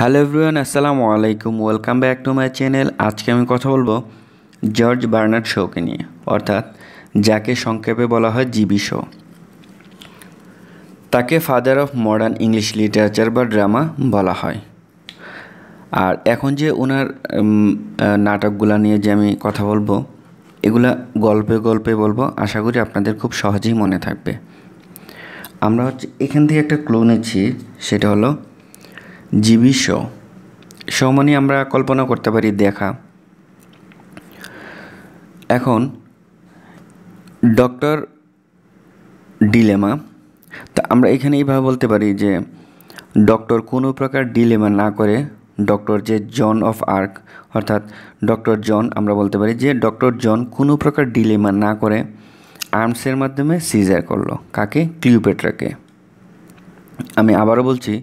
Hello everyone, আসসালামু আলাইকুম। Welcome back to my channel. আজকে আমি কথা বলব জর্জ বার্নার্ড শোকে নিয়ে, অর্থাৎ যাকে সংক্ষেপে বলা হয় জিবি শো। তাকে father of modern English literature বা ড্রামা বলা হয়। আর এখন যে ওনার নাটকগুলা নিয়ে যে আমি কথা বলব, এগুলা গল্পে গল্পে বলব, আশা করি আপনাদের খুব সহজেই মনে থাকবে। আমরা হচ্ছে এখান থেকে একটা ক্লু নিচ্ছি, সেটা হলো জিবি শো। শো মানে আমরা কল্পনা করতে পারি দেখা। এখন, ডক্টর ডিলেমা, তা আমরা এখানে এইভাবে বলতে পারি যে, ডক্টর কোনো প্রকার ডিলেমা না করে ডক্টর যে জন অফ আর্ক, অর্থাৎ ডক্টর জন আমরা বলতে পারি যে, ডক্টর জন কোনো প্রকার ডিলেমা না করে আর্মসের মাধ্যমে সিজার করল, কাকে? ক্লিওপেট্রাকে। আমি আবারও বলছি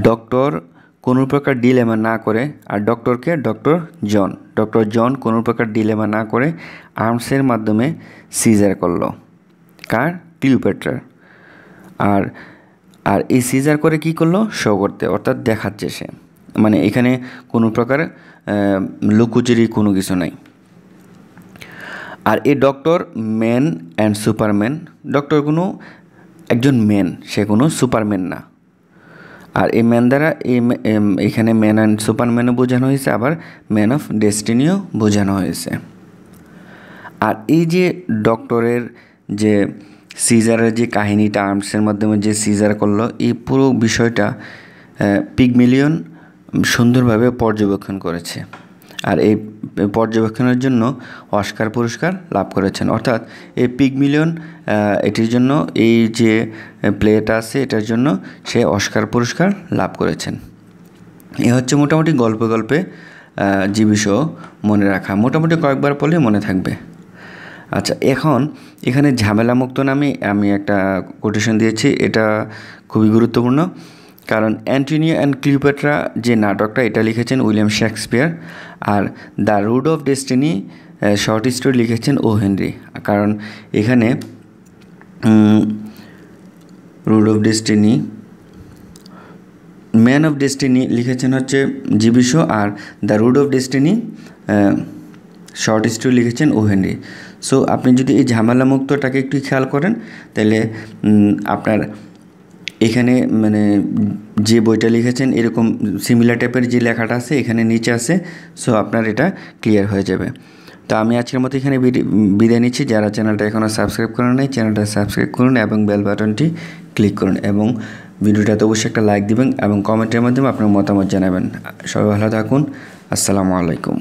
ডক্টর কোনো প্রকার ডিলেমা না করে আর ডক্টরকে ডক্টর জন। ডক্টর জন কোনো প্রকার ডিলেমা না করে আর্মসের মাধ্যমে সিজার করল। কার? ক্লিওপেট্রার। আর আর এই সিজার করে কি করল? শো করতে, অর্থাৎ দেখাচ্ছে সে। মানে এখানে কোনো প্রকার লুকুচুরি কোনো কিছু নাই। আর এই doctor man and superman. Doctor কোনো, একজন ম্যান, সে কোনো সুপারম্যান না। আর এই ম্যান দ্বারা এই এখানে ম্যান অ্যান্ড সুপারম্যানও বোঝানো হয়েছে, আবার ম্যান অফ ডেস্টিনিও বোঝানো হয়েছে। আর এই যে ডক্টরের যে সিজারের যে কাহিনীটা আর্মসের মাধ্যমে যে সিজার করল, এই পুরো বিষয়টা পিগমিলিয়ন সুন্দরভাবে পর্যবেক্ষণ করেছে। আর এই পর্যবেক্ষণের জন্য অস্কার পুরস্কার লাভ করেছেন। অর্থাৎ এই পিগমিলিয়ন এটির জন্য এই যে প্লেটা আছে, এটার জন্য সে অস্কার পুরস্কার লাভ করেছেন। এ হচ্ছে মোটামুটি গল্পে গল্পে জীবিষ মনে রাখা। মোটামুটি কয়েকবার পড়লে মনে থাকবে। আচ্ছা এখন এখানে ঝামেলা মুক্ত নামে আমি একটা কোটেশন দিয়েছি। এটা খুবই গুরুত্বপূর্ণ। কারণ অ্যান্টনিও অ্যান্ড ক্লিওপেট্রা যে নাটকটা, এটা লিখেছেন William Shakespeare. R the road of destiny short story লিখেছেন ও হেনরি। কারণ এখানে road of destiny, man of destiny লিখেছেন হচ্ছে GB Shaw R the road of destiny short story লিখেছেন ও হেনরি। সো, আপনি যদি এই ঝামেলা মুক্তটাকে একটু খেয়াল করেন, তাহলে আপনার এখানে মানে যে বইটা লিখেছেন, এরকম সিমিলার টাইপের যে লেখাটা আছে, এখানে নিচে আছে সো আপনার এটা ক্লিয়ার হয়ে যাবে। তো আমি আজকের মতো এখানে বিদায় নিচ্ছি। যারা চ্যানেলটা এখনও সাবস্ক্রাইব করেন নাই, চ্যানেলটা সাবস্ক্রাইব করুন এবং বেল বাটনটি ক্লিক করুন এবং ভিডিওটাতে অবশ্যই একটা লাইক দিবেন এবং কমেন্টের মাধ্যমে আপনার মতামত জানাবেন। সবাই ভালো থাকুন। আসসালামু আলাইকুম।